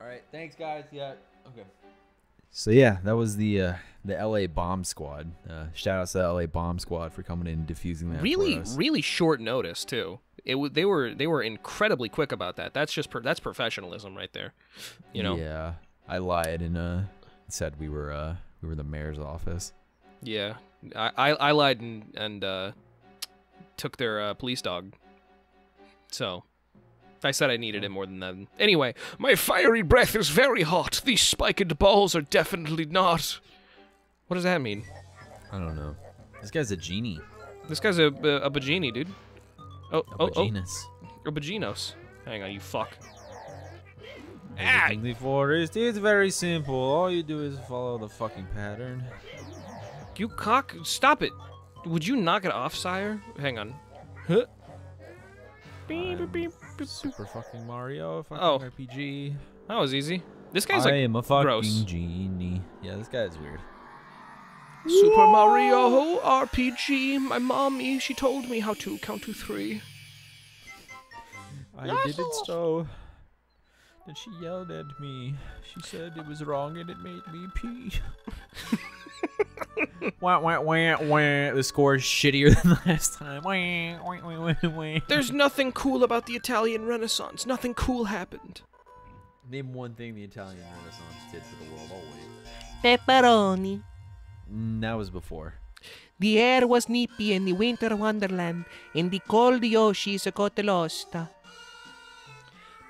All right, thanks guys. Yeah. Okay. So yeah, that was the uh, the LA Bomb Squad. Uh, shout out to the LA Bomb Squad for coming in and diffusing that. really, for us. really short notice too. It w- they were they were incredibly quick about that. That's just per- that's professionalism right there. You know. Yeah, I lied and uh, said we were uh, we were the mayor's office. Yeah, I I, I lied and and uh, took their uh, police dog. So, I said I needed it more than that. Anyway, my fiery breath is very hot. These spiked balls are definitely not. What does that mean? I don't know. This guy's a genie. This guy's a a, a Bagini, dude. Oh A oh oh, genus. a Baginos. Hang on, you fuck. Ah! The forest is very simple. All you do is follow the fucking pattern. You cock! Stop it! Would you knock it off, sire? Hang on. Huh? Beep, beep, beep, beep, beep. Super fucking Mario, fucking Oh. RPG. That was easy. This guy's like I like am a fucking gross. genie. Yeah, this guy is weird. Super Mario RPG. My mommy, she told me how to count to three. I did it so. Then she yelled at me. She said it was wrong and it made me pee. wah, wah, wah, wah. The score is shittier than last time. Wah, wah, wah, wah, wah. There's nothing cool about the Italian Renaissance. Nothing cool happened. Name one thing the Italian Renaissance did for the world always. Pepperoni. Mm, that was before. The air was nippy in the winter wonderland, and the cold Yoshis got lost.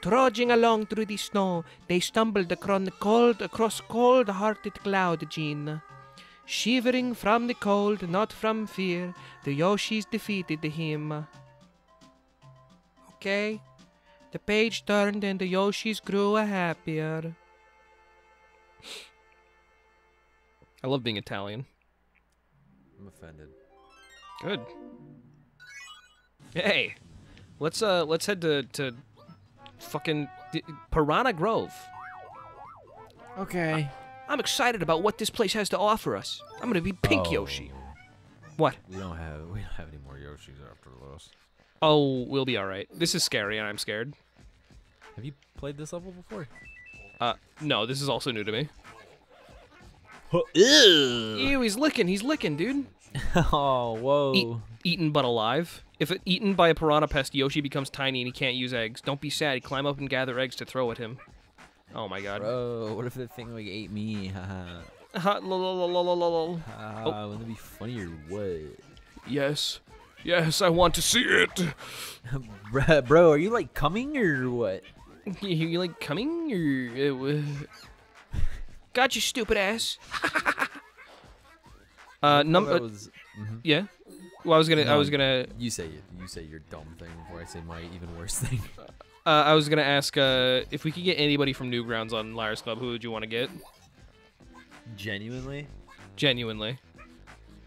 Trudging along through the snow, they stumbled across cold, across cold-hearted cloud, Jean. Shivering from the cold, not from fear, the Yoshis defeated him. Okay. The page turned and the Yoshis grew happier. I love being Italian. I'm offended. Good. Hey, let's uh let's head to to fucking D- Piranha Grove. Okay. I'm excited about what this place has to offer us. I'm gonna be Pink Oh. Yoshi. What? We don't have we don't have any more Yoshis after this. Oh, we'll be all right. This is scary, and I'm scared. Have you played this level before? Uh, no, this is also new to me. Ew. Ew, he's licking. He's licking, dude. oh, whoa. Eat, eaten but alive. If it, eaten by a piranha pest, Yoshi becomes tiny and he can't use eggs. Don't be sad. Climb up and gather eggs to throw at him. Oh my god. Bro, what if the thing like ate me? Haha. Ha, lol, lol, lol, lol, lol, lol. Ah, wouldn't it be funny or what? Yes. Yes, I want to see it. Bro, are you like coming or what? You, you like coming or uh, got you stupid ass. uh, num- That uh, was- mhm. yeah. Well, I was gonna, I was gonna, You say it. You say your dumb thing before I say my even worse thing. Uh, I was gonna ask uh, if we could get anybody from Newgrounds on Liars Club. Who would you want to get? Genuinely? Genuinely.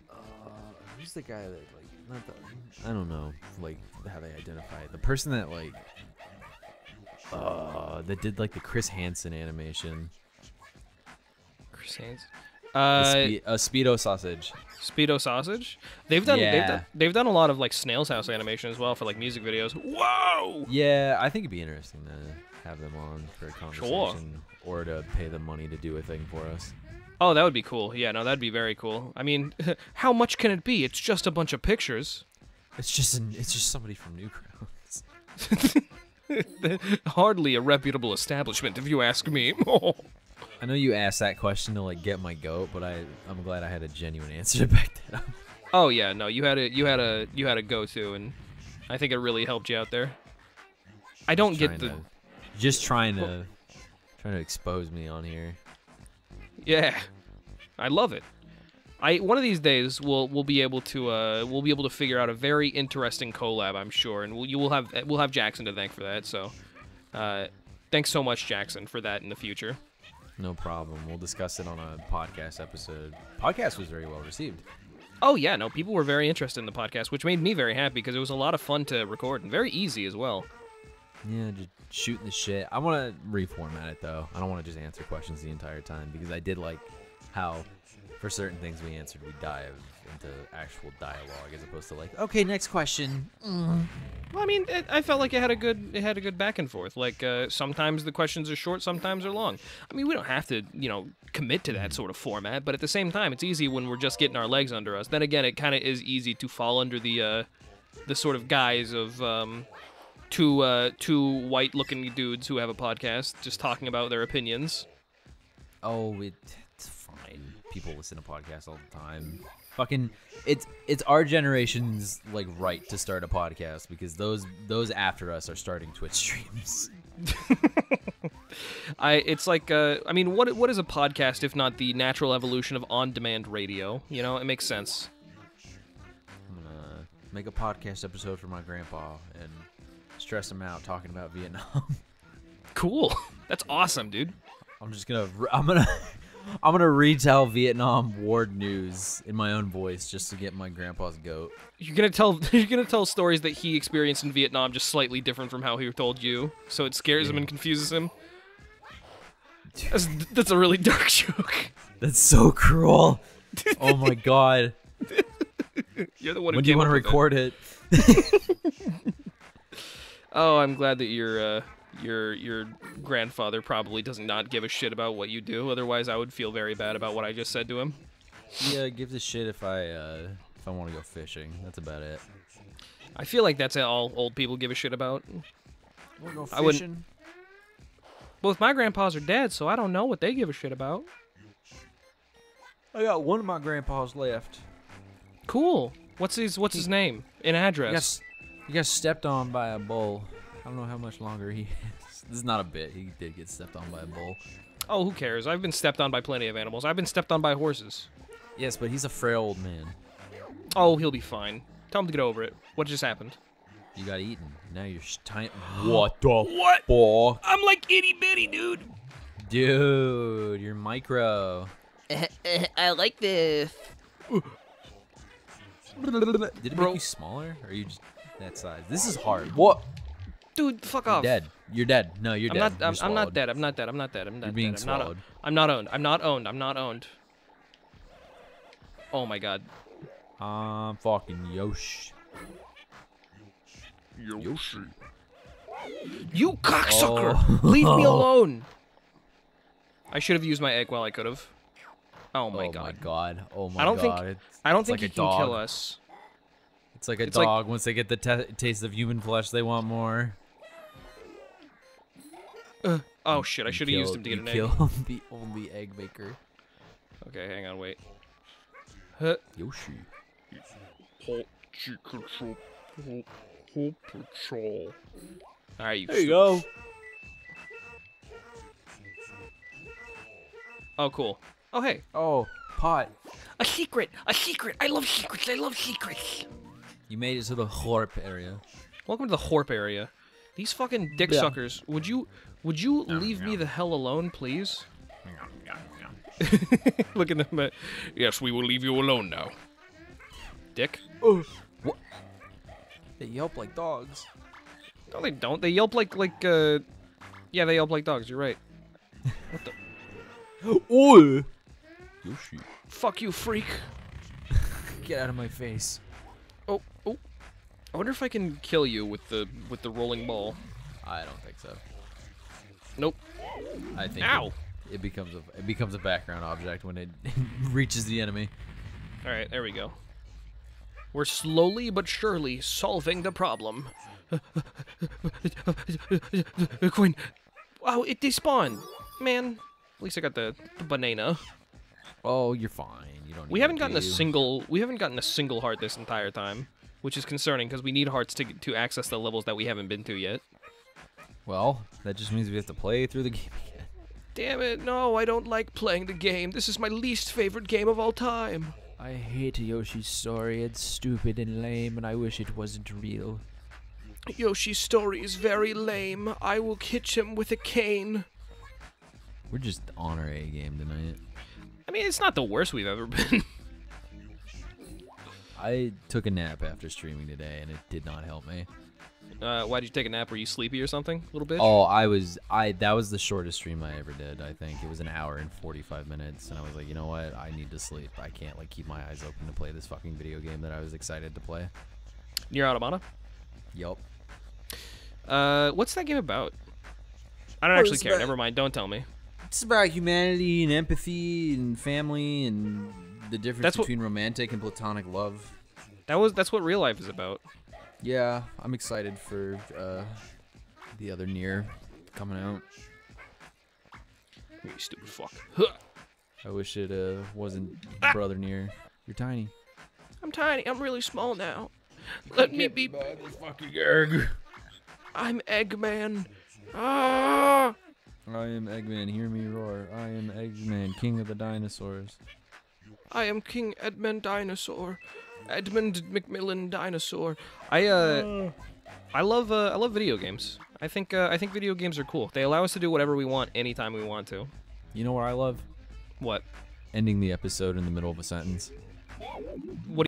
Uh, who's the guy that like not the I don't know like how they identify it. The person that like uh that did like the Chris Hansen animation. Chris Haynes. The Uh, spe- a speedo sausage. Speedo Sausage. They've done, they've Yeah. done, they've done a lot of like Snail's House animation as well for like music videos. Whoa! Yeah, I think it'd be interesting to have them on for a conversation Sure. or to pay them money to do a thing for us. Oh, that would be cool. Yeah, no, that'd be very cool. I mean, how much can it be? It's just a bunch of pictures. It's just an, it's just somebody from Newgrounds. Hardly a reputable establishment, if you ask me. I know you asked that question to like get my goat, but I I'm glad I had a genuine answer to back that up. oh yeah, no, you had a you had a you had a go to, and I think it really helped you out there. I don't get the to- just trying to trying to expose me on here. yeah, I love it. I one of these days we'll we'll be able to uh we'll be able to figure out a very interesting collab, I'm sure, and we'll, you will have we'll have Jackson to thank for that. So, uh, thanks so much, Jackson, for that in the future. No problem. We'll discuss it on a podcast episode. Podcast was very well received. Oh yeah, no, people were very interested in the podcast, which made me very happy because it was a lot of fun to record and very easy as well. Yeah, just shooting the shit. I want to reformat it though. I don't want to just answer questions the entire time because I did like how for certain things we answered, we dive into actual dialogue as opposed to like, okay, next question. Well, I mean, it, I felt like it had a good it had a good back and forth. Like uh, sometimes the questions are short, sometimes they're long. I mean, we don't have to, you know, commit to that sort of format, but at the same time, it's easy when we're just getting our legs under us. Then again, it kind of is easy to fall under the uh, the sort of guise of um, two uh, two white looking dudes who have a podcast just talking about their opinions. Oh, it, it's fine. People listen to podcasts all the time. Fucking, it's it's our generation's like right to start a podcast because those those after us are starting Twitch streams. I it's like uh, I mean, what what is a podcast if not the natural evolution of on-demand radio? You know, it makes sense. I'm gonna make a podcast episode for my grandpa and stress him out talking about Vietnam. Cool. That's awesome, dude. I'm just gonna I'm gonna I'm gonna retell Vietnam War news in my own voice just to get my grandpa's goat. You're gonna tell you're gonna tell stories that he experienced in Vietnam just slightly different from how he told you, so it scares him and confuses him. That's, that's a really dark joke. That's so cruel. oh my god. You're the one. Who When do you want to with it. record it? Oh, I'm glad that your uh, your your grandfather probably does not give a shit about what you do. Otherwise, I would feel very bad about what I just said to him. Yeah, give a shit if I uh if I want to go fishing. That's about it. I feel like that's all old people give a shit about. Wanna go I wouldn't- Both my grandpas are dead, so I don't know what they give a shit about. I got one of my grandpas left. Cool. What's his What's his name? An address. He got, s- he got stepped on by a bull. I don't know how much longer he is. This is not a bit. He did get stepped on by a bull. Oh, who cares? I've been stepped on by plenty of animals. I've been stepped on by horses. Yes, but he's a frail old man. Oh, he'll be fine. Tell him to get over it. What just happened? You got eaten. Now you're sh- tiny. What the What? fuck? I'm like itty bitty, dude. Dude, you're micro. I like this. Did it Bro. make you smaller? Or are you just that size? This is hard. What? Dude, fuck You're off. dead. You're dead. No, you're I'm dead. not. You're I'm, I'm not dead. I'm not dead. I'm not dead. I'm not You're dead. being I'm not. I'm not owned. I'm not owned. I'm not owned. Oh my god. I'm fucking Yosh. Yoshi. You cocksucker! Oh. Leave me alone. I should have used my egg while I could have. Oh my oh god. Oh my god. Oh my god. I don't think- god. It's, I don't think like he a can kill us. It's like a It's like- dog. Once they get the ta taste of human flesh, they want more. Oh shit! I should have used him to get you an egg. killed the only egg maker. Okay, hang on, wait. Huh. Yoshi. Hot chicken soup. Hot, hot patrol. All right, you. There you go. Oh, cool. Oh, hey. Oh, pot. A secret. A secret. I love secrets. I love secrets. You made it to the Horp area. Welcome to the Horp area. These fucking dick Yeah. suckers. Would you would you leave me the hell alone, please? Look at them. uh, Yes, we will leave you alone now. Dick. Oh. They yelp like dogs. No, they don't. They yelp like like uh. Yeah, they yelp like dogs. You're right. What the? Oh. Yoshi. Fuck you, freak. Get out of my face. Oh oh. I wonder if I can kill you with the with the rolling ball. I don't think so. Nope. I think Ow. It, it becomes a it becomes a background object when it reaches the enemy. All right, there we go. We're slowly but surely solving the problem. Quinn, wow, it despawned. Man, at least I got the, the banana. Oh, you're fine. You don't. We haven't gotten do a single. We haven't gotten a single heart this entire time, which is concerning because we need hearts to to access the levels that we haven't been to yet. Well, that just means we have to play through the game again. Damn it! No, I don't like playing the game. This is my least favorite game of all time. I hate Yoshi's story. It's stupid and lame, and I wish it wasn't real. Yoshi's story is very lame. I will hitch him with a cane. We're just on our A game tonight. I mean, it's not the worst we've ever been. I took a nap after streaming today, and it did not help me. Uh, why did you take a nap? Were you sleepy or something, A little bitch? Oh, I was I that was the shortest stream I ever did. I think it was an hour and 45 minutes and I was like, "You know what? I need to sleep. I can't like keep my eyes open to play this fucking video game that I was excited to play." NieR Automata. Yup. Uh, what's that game about? I don't actually care. about- Never mind. Don't tell me. It's about humanity and empathy and family and the difference That's what- between romantic and platonic love. That was that's what real life is about. Yeah, I'm excited for uh, the other NieR coming out. You stupid fuck. I wish it uh, wasn't brother NieR. You're tiny. I'm tiny. I'm really small now. Let me be. fucking egg. I'm Eggman. Ah! I am Eggman. Hear me roar. I am Eggman, king of the dinosaurs. I am King Edmund Dinosaur. Edmund McMillen Dinosaur. I uh, I love uh, I love video games. I think uh, I think video games are cool. They allow us to do whatever we want anytime we want to. You know what I love? What? Ending the episode in the middle of a sentence. What?